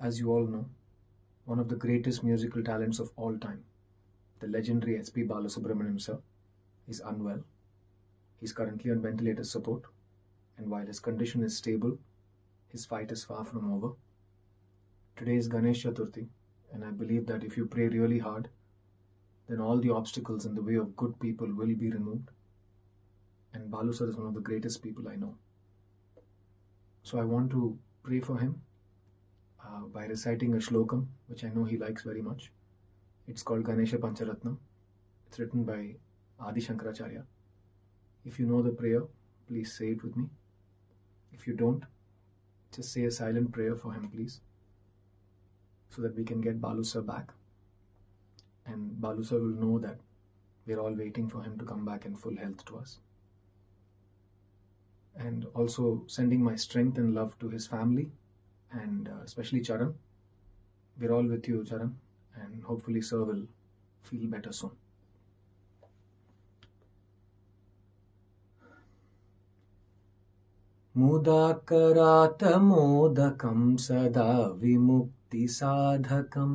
As you all know, one of the greatest musical talents of all time, the legendary S.P. Balasubramaniam sir, is unwell. He's currently on ventilator support, and while his condition is stable, his fight is far from over. Today is Ganesh Chaturthi, and I believe that if you pray really hard, then all the obstacles in the way of good people will be removed. And Balu sir is one of the greatest people I know. So I want to pray for him uh, by reciting a shlokam, which I know he likes very much. It's called Ganesha Pancharatnam. It's written by Adi Shankaracharya. If you know the prayer, please say it with me. If you don't, just say a silent prayer for him, please, so that we can get Balu sir back. And Balu sir will know that we're all waiting for him to come back in full health to us And also sending my strength and love to his family and uh, especially Charan. We're all with you, Charan, and hopefully, Sir will feel better soon. मुदाकरातमोदकं सदा विमुक्तिसाधकं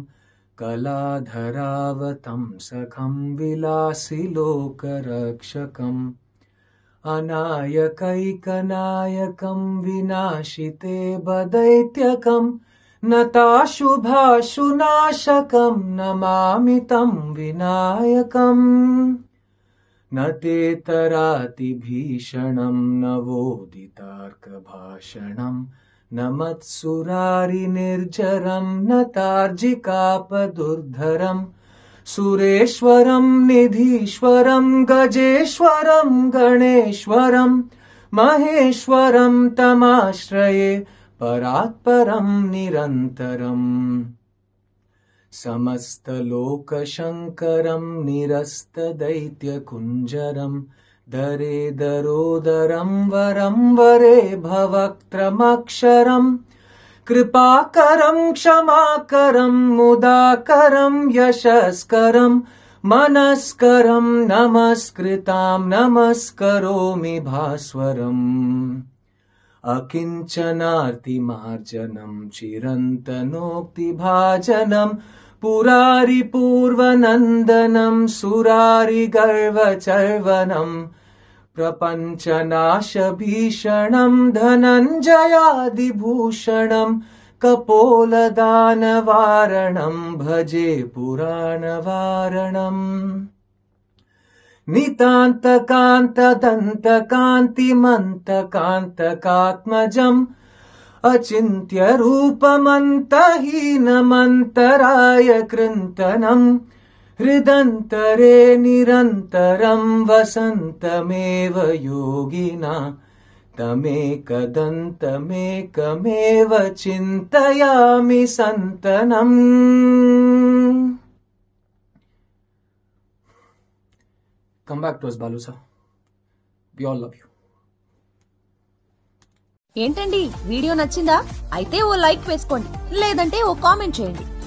कलाधरावतं सखं विलासिलोकरक्षकम् अनायकैकनायकं विनाशिते बदैत्यकं नताशुभाशुनाशकं नमामि तं विनायकम् न तेतरातिभीषणं नवोदितार्कभाषणं न मत्सुरारिनिर्जरं न तार्जिकापदुर्धरम् सुरेश्वरं निधीश्वरं गजेश्वरं गणेश्वरं महेश्वरं तमाश्रये परात्परं निरन्तरम् समस्तलोकशङ्करं निरस्तदैत्यकुञ्जरं दरे दरोदरं वरं वरे भवक्त्रमक्षरम् कृपाकरं क्षमाकरं मुदाकरं यशस्करं मनस्करं नमस्कृतां नमस्करोमि भास्वरम्। अकिञ्चनार्तिमार्जनं चिरन्तनोक्तिभाजनं पुरारिपूर्वनन्दनं सुरारिगर्वचर्वनम् प्रपञ्चनाशभीषणं धनञ्जयादिभूषणं कपोलदानवारणं भजे पुराणवारणम्। नितान्तकान्तदन्तकान्तिमन्तकान्तकात्मजम् अचिन्त्यरूपमन्तहीनमन्तराय कृन्तनम् हृदन्तरे निरन्तरं वसन्तमेव योगिना तमेकदन्तमेकमेव चिन्तयामि सन्तनम् Come back to us, Balu sir. We all love you. ఏంటండి వీడియో నచ్చిందా అయితే ఓ లైక్ వేసుకోండి లేదంటే ఓ కామెంట్ చేయండి